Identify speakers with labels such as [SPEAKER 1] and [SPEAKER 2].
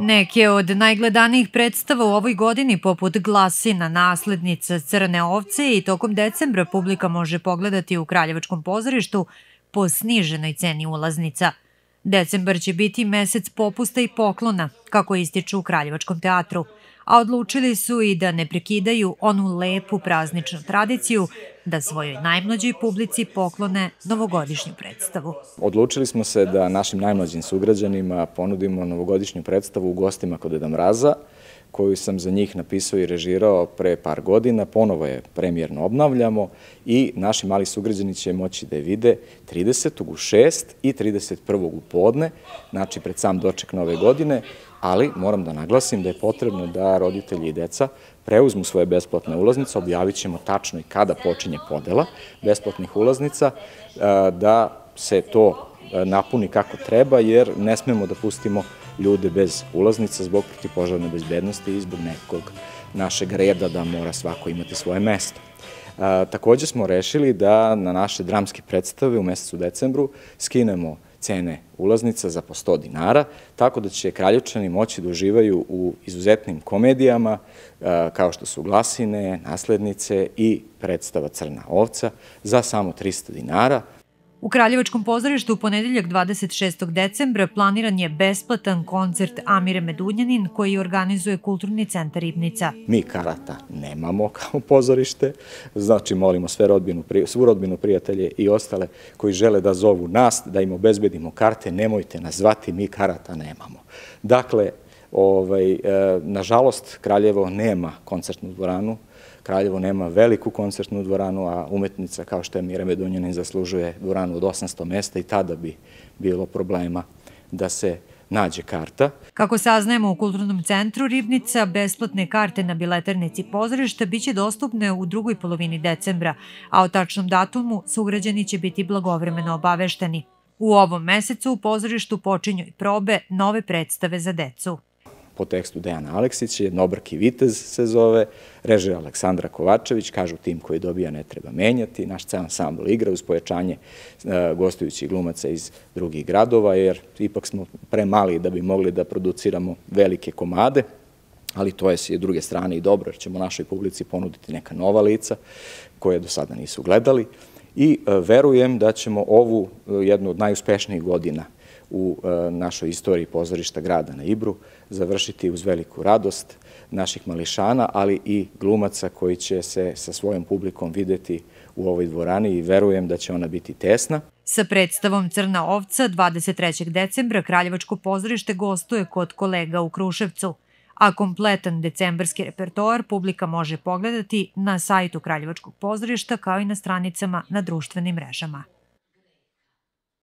[SPEAKER 1] Neke od najgledanijih predstava u ovoj godini, poput Glasina, Naslednica, Crne ovce i tokom decembra publika može pogledati u Kraljevačkom pozorištu po sniženoj ceni ulaznica. Decembar će biti mesec popusta i poklona, kako ističu u Kraljevačkom teatru – a odlučili su i da ne prekidaju onu lepu prazničnu tradiciju da svojoj najmlađoj publici poklone novogodišnju predstavu.
[SPEAKER 2] Odlučili smo se da našim najmlađim sugrađanima ponudimo novogodišnju predstavu u gostima kod Deda Mraza, koju sam za njih napisao i režirao pre par godina. Ponovo je premijerno obnavljamo i naši mali sugrađani će moći da je vide 30. u 6 i 31. u podne, znači pred sam doček nove godine, ali moram da naglasim da je potrebno da roditelji i deca preuzmu svoje besplatne ulaznice, objavit ćemo tačno i kada počinje podela besplatnih ulaznica, e, da se to e, napuni kako treba, jer ne smemo da pustimo ljude bez ulaznica zbog protipožarne bezbednosti i zbog nekog našeg reda da mora svako imati svoje mesto. E, takođe smo rešili da na naše dramske predstave u mesecu decembru skinemo cene ulaznica za po 100 dinara, tako da će kraljevčani moći da uživaju u izuzetnim komedijama, e, kao što su Glasine, Naslednice i predstava Crna ovca, za samo 300 dinara,
[SPEAKER 1] U Kraljevačkom pozorištu u ponedeljak 26. decembra planiran je besplatan koncert Amire Medunjanin koji organizuje Kulturni centar Ribnica.
[SPEAKER 2] Mi karata nemamo kao pozorište, znači molimo sve rodbinu, svu rodbinu, prijatelje i ostale koji žele da zovu nas, da im obezbedimo karte, nemojte nas zvati, mi karata nemamo. Dakle, ovaj, e, nažalost, Kraljevo nema koncertnu dvoranu, Kraljevo nema veliku koncertnu dvoranu, a umetnica kao što je Mira Medunjanin zaslužuje dvoranu od 800 mesta i tada bi bilo problema da se nađe karta.
[SPEAKER 1] Kako saznajemo u Kulturnom centru Ribnica, besplatne karte na bileternici pozorišta biće dostupne u drugoj polovini decembra, a o tačnom datumu sugrađani će biti blagovremeno obavešteni. U ovom mesecu u pozorištu počinju i probe nove predstave za decu
[SPEAKER 2] po tekstu Dejana Aleksića, Jednobrki vitez se zove, reže Aleksandra Kovačević, kažu tim koji dobija ne treba menjati, naš ceo ansambl igra uz pojačanje e, gostujućih glumaca iz drugih gradova, jer ipak smo premali da bi mogli da produciramo velike komade, ali to je s druge strane i dobro, jer ćemo našoj publici ponuditi neka nova lica koje do sada nisu gledali i e, verujem da ćemo ovu e, jednu od najuspešnijih godina u e, našoj istoriji pozorišta grada na Ibru, završiti uz veliku radost naših mališana, ali i glumaca koji će se sa svojom publikom videti u ovoj dvorani i verujem da će ona biti tesna.
[SPEAKER 1] Sa predstavom Crna ovca 23. decembra Kraljevačko pozorište gostuje kod kolega u Kruševcu, a kompletan decembarski repertoar publika može pogledati na sajtu Kraljevačkog pozorišta kao i na stranicama na društvenim mrežama.